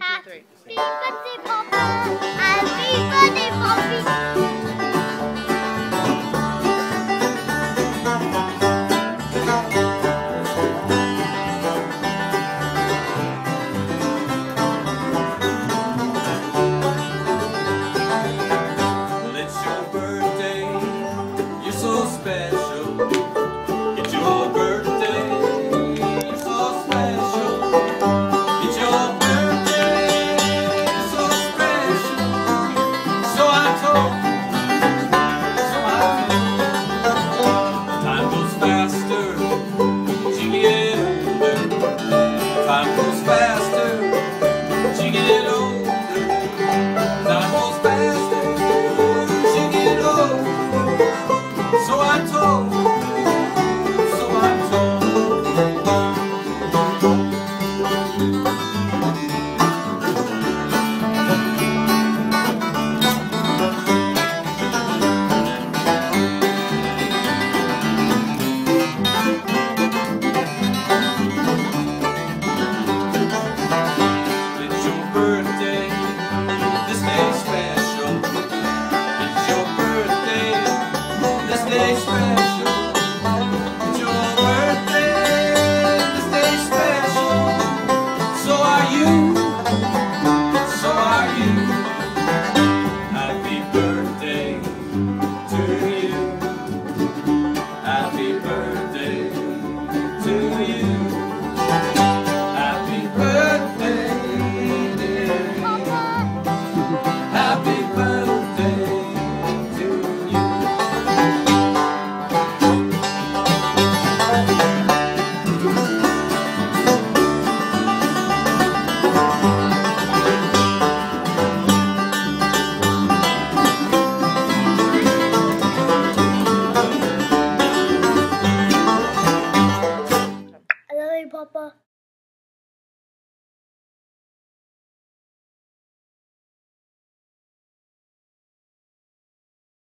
Happy birthday, Papa. Happy birthday, Well, it's your birthday. You're so special. Oh. Cristo. 爸爸